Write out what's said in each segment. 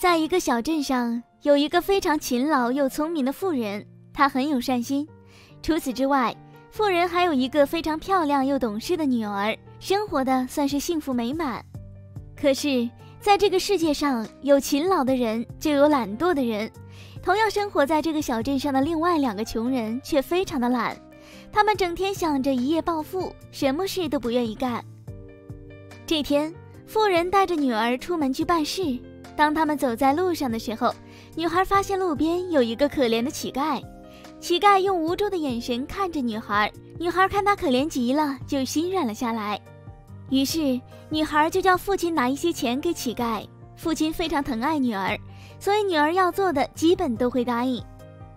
在一个小镇上，有一个非常勤劳又聪明的妇人，她很有善心。除此之外，妇人还有一个非常漂亮又懂事的女儿，生活的算是幸福美满。可是，在这个世界上，有勤劳的人，就有懒惰的人。同样生活在这个小镇上的另外两个穷人却非常的懒，他们整天想着一夜暴富，什么事都不愿意干。这天，妇人带着女儿出门去办事。当他们走在路上的时候，女孩发现路边有一个可怜的乞丐。乞丐用无助的眼神看着女孩，女孩看他可怜极了，就心软了下来。于是，女孩就叫父亲拿一些钱给乞丐。父亲非常疼爱女儿。所以女儿要做的基本都会答应，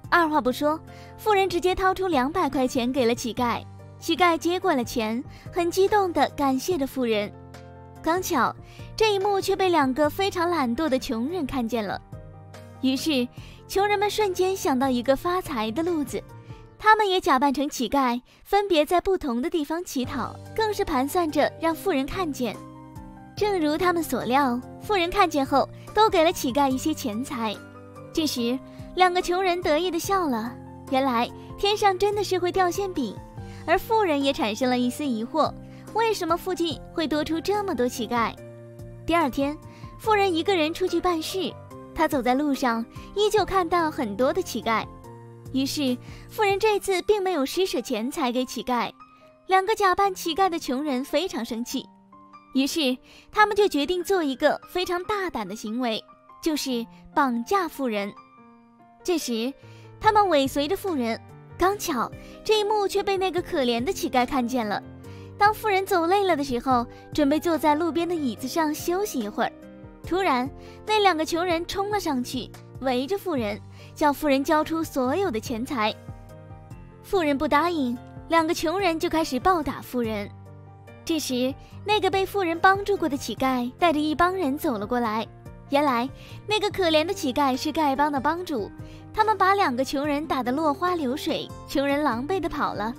二话不说，妇人直接掏出两百块钱给了乞丐。乞丐接过了钱，很激动地感谢着妇人。刚巧这一幕却被两个非常懒惰的穷人看见了，于是穷人们瞬间想到一个发财的路子，他们也假扮成乞丐，分别在不同的地方乞讨，更是盘算着让富人看见。正如他们所料，富人看见后。都给了乞丐一些钱财，这时两个穷人得意的笑了。原来天上真的是会掉馅饼，而富人也产生了一丝疑惑：为什么附近会多出这么多乞丐？第二天，富人一个人出去办事，他走在路上，依旧看到很多的乞丐。于是，富人这次并没有施舍钱财给乞丐。两个假扮乞丐的穷人非常生气。于是，他们就决定做一个非常大胆的行为，就是绑架富人。这时，他们尾随着富人，刚巧这一幕却被那个可怜的乞丐看见了。当妇人走累了的时候，准备坐在路边的椅子上休息一会儿，突然，那两个穷人冲了上去，围着妇人，叫妇人交出所有的钱财。妇人不答应，两个穷人就开始暴打妇人。这时，那个被富人帮助过的乞丐带着一帮人走了过来。原来，那个可怜的乞丐是丐帮的帮主。他们把两个穷人打得落花流水，穷人狼狈地跑了。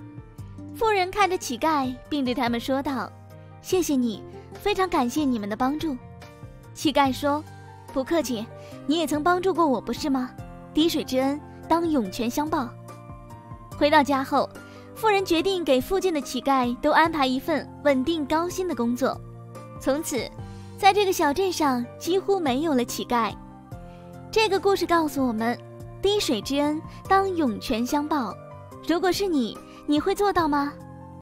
富人看着乞丐，并对他们说道：“谢谢你，非常感谢你们的帮助。”乞丐说：“不客气，你也曾帮助过我，不是吗？滴水之恩，当涌泉相报。”回到家后。富人决定给附近的乞丐都安排一份稳定高薪的工作，从此，在这个小镇上几乎没有了乞丐。这个故事告诉我们：滴水之恩当涌泉相报。如果是你，你会做到吗？